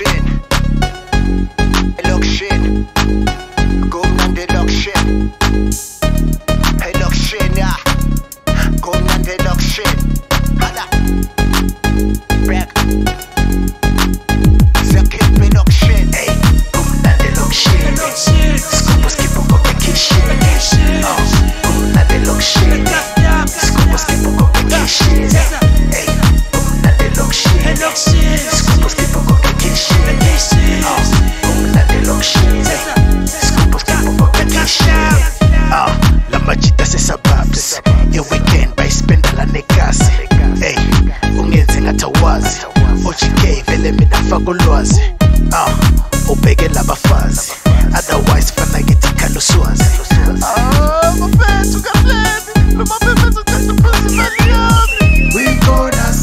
shit. It lokshin. Go nan det lokshin. It looks shit, ja. Go nan det lokshin. Hala. Back. Zakit me lokshin. Hey, kom nan det lokshin. Scoop og skip og shit. uhlele mina faka ulwazi. Uh, ubheke labafana